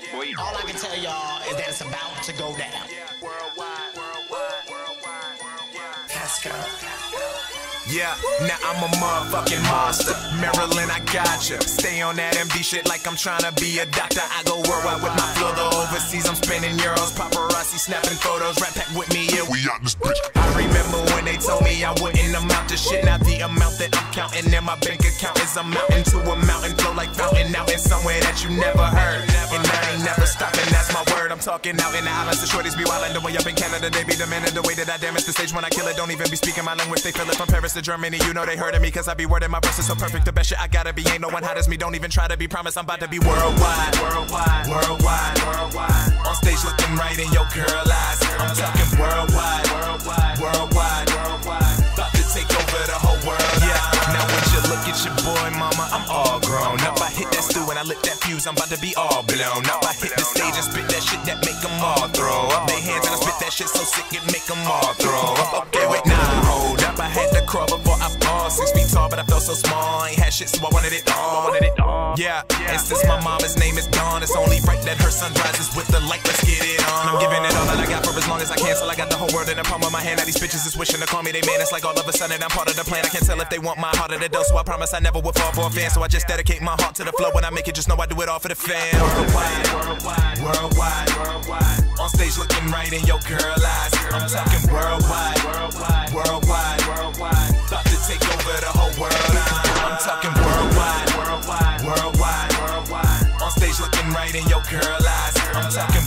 back, boy. All I can tell y'all is that it's about to go down. Yeah, now I'm a motherfucking monster. Maryland, I gotcha. Stay on that MD shit like I'm trying to be a doctor. I go worldwide with my flow, the overseas. I'm spending euros. Paparazzi snapping photos. Rat pack with me, yeah, we out this bitch. I remember when they told me I wouldn't amount to shit. Now the amount that I'm counting in my bank account is a mountain to a mountain. Flow like fountain out in somewhere that you never heard. And Never stopping, that's my word. I'm talking out in the islands. The shorties be wildin' the way up in Canada. They be demanding the way that I damage the stage when I kill it. Don't even be speaking my language. They feel it from Paris to Germany. You know they heard of me cause I be wording my verses so perfect. The best shit I gotta be. Ain't no one hot as me. Don't even try to be promised. I'm about to be worldwide. Worldwide. Worldwide. Worldwide. On stage looking right in your girl eyes. I'm talking worldwide. Worldwide. Worldwide. Worldwide. About to take over the whole world. Yeah. Now when you look at your boy, mama, I'm lit that fuse. I'm about to be all blown up. I hit the stage and spit that shit that make them all throw up their hands and I spit that shit so sick it make them all throw up. Okay, wait, now hold up. I had to crawl before I fall. Six feet tall, but I felt so small. I ain't had shit, so I wanted it all. Yeah, and since my mama's name is Dawn, it's only right that her sun rises with the light. Let's get in the palm of my hand. Now these bitches is wishing to call me they man. It's like all of a sudden I'm part of the plan. I can't tell if they want my heart or the dough. So I promise I never would fall for a fan. So I just dedicate my heart to the flow. When I make it, just know I do it all for the fam. Worldwide, worldwide, worldwide, worldwide. On stage looking right in your girl eyes. I'm talking worldwide, worldwide, worldwide, worldwide. About to take over the whole world. I'm talking worldwide, worldwide, worldwide, worldwide. On stage looking right in your girl eyes. I'm talking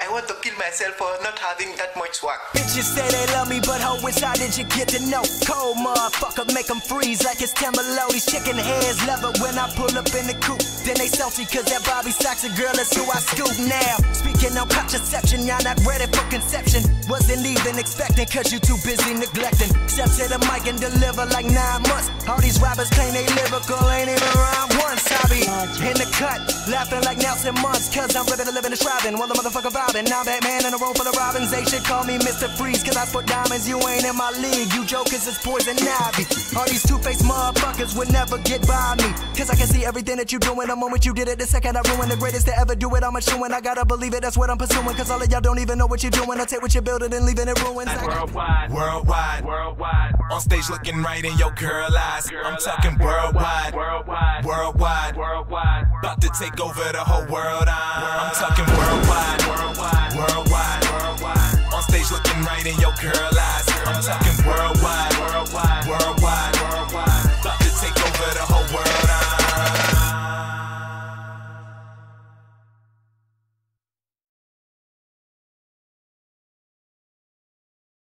I want to kill myself for not having that much work. Bitches say they love me, but how how did you get to know? Cold motherfucker, make them freeze like it's Timberlow. These chicken heads love it when I pull up in the coop. Then they salty cause that Bobby a girl, is who I scoop now. Speaking on contraception, y'all not ready for conception. Wasn't even expecting cause you too busy neglecting. Step to the mic and deliver like nine months. All these rappers claim they lyrical, ain't even rhyme once. I be in the cut, laughing like Nelson Muntz, cause I'm living and living and striving. While the motherfucker vibing. Now Batman in a room full of robins. They should call me Mr. Freeze, cause I put diamonds. You ain't in my league. You jokers it's poison ivy. All these two faced motherfuckers would never get by me. Cause I can see everything that you doing. The moment you did it, the second I ruined the greatest to ever do it. I'm a chewing. I gotta believe it, that's what I'm pursuing. Cause all of y'all don't even know what you're doing. I take what you're building and leaving it ruins. I Worldwide, worldwide, worldwide. On stage looking right in your girl eyes. I'm talking worldwide, worldwide, worldwide, worldwide. To take over the whole world. I'm, I'm talking worldwide, worldwide, worldwide, worldwide. On stage looking right in your girl